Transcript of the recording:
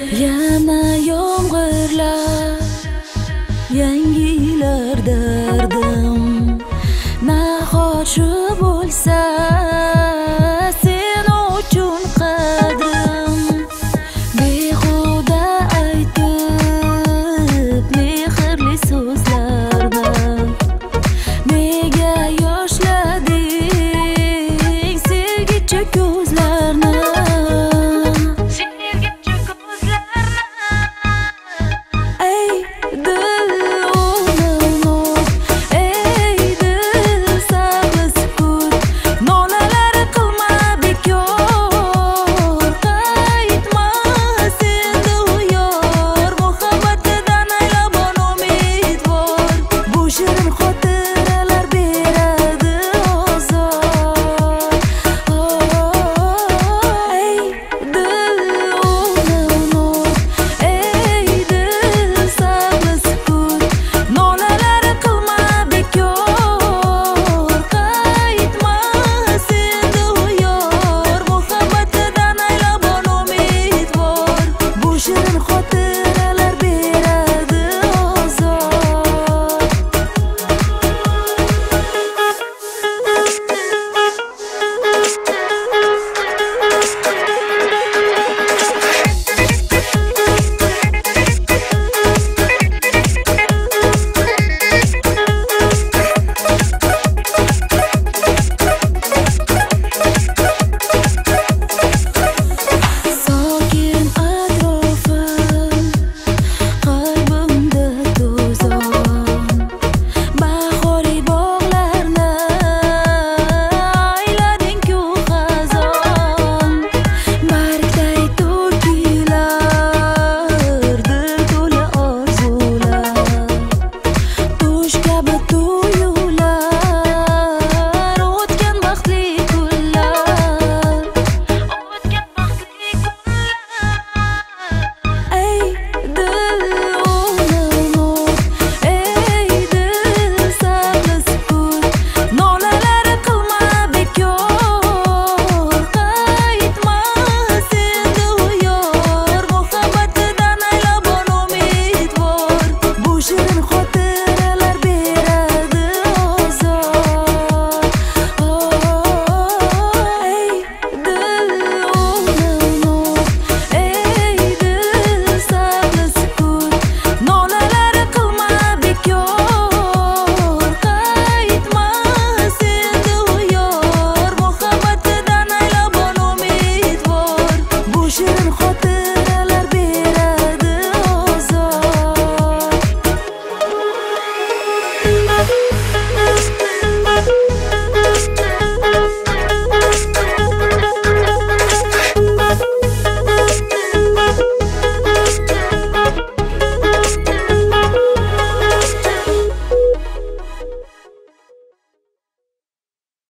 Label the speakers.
Speaker 1: yana yomg'irlar yangilar dardim. Na shu bo'lsa